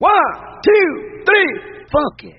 One, two, three, funky.